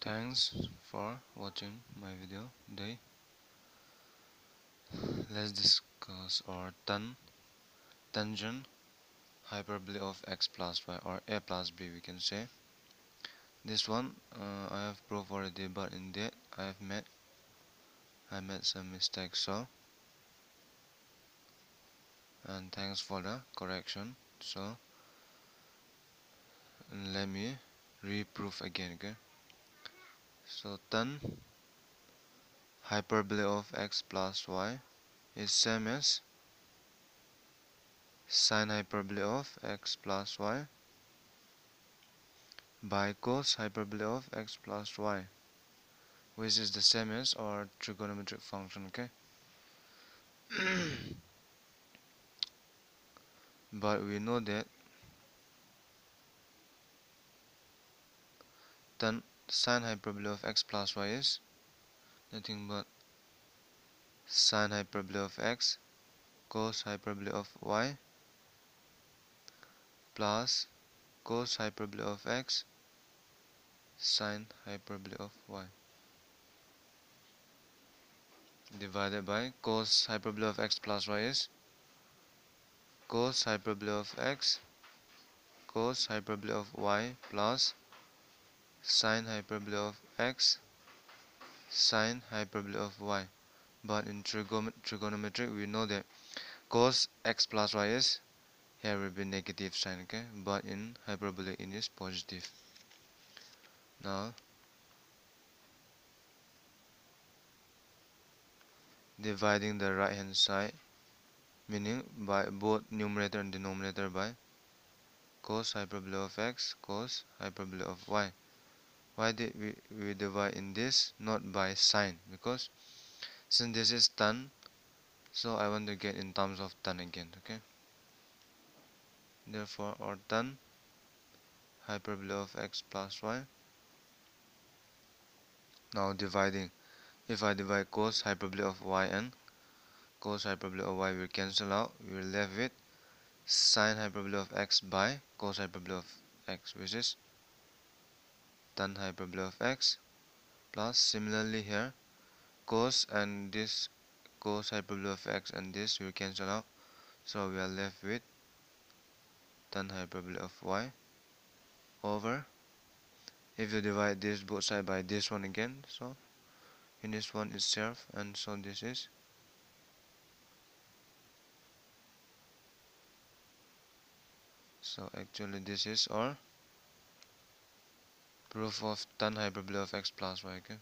thanks for watching my video today. Let's discuss our tan tangent hyperbole of x plus y or a plus b we can say. This one uh, I have proved already but in that I have made I made some mistakes so. And thanks for the correction so. Let me reprove again okay so tan hyperbole of x plus y is same as sine hyperbole of x plus y by cos hyperbole of x plus y which is the same as our trigonometric function okay? But we know that tan sine hyperbole of x plus y is nothing but sine hyperbole of x cos hyperbole of y plus cos hyperbole of x sine hyperbole of y divided by cos hyperbole of x plus y is cos hyperbole of x cos hyperbole of y plus sine hyperbole of x sine hyperbole of y. But in trigonometry we know that cos x plus y is here will be negative sign okay? But in hyperbole it is positive. Now dividing the right hand side meaning by both numerator and denominator by cos hyperbole of x cos hyperbole of y why did we, we divide in this not by sine because since this is tan so I want to get in terms of tan again okay? Therefore or tan hyperbole of x plus y. Now dividing. If I divide cos hyperbole of y and cos hyperbole of y will cancel out we will left with sine hyperbole of x by cos hyperbole of x which is tan hyperbole of x plus similarly here cos and this cos hyperbole of x and this will cancel out. So we are left with tan hyperbole of y over if you divide this both side by this one again so in this one itself and so this is so actually this is our proof of tan hyperbole of x plus y okay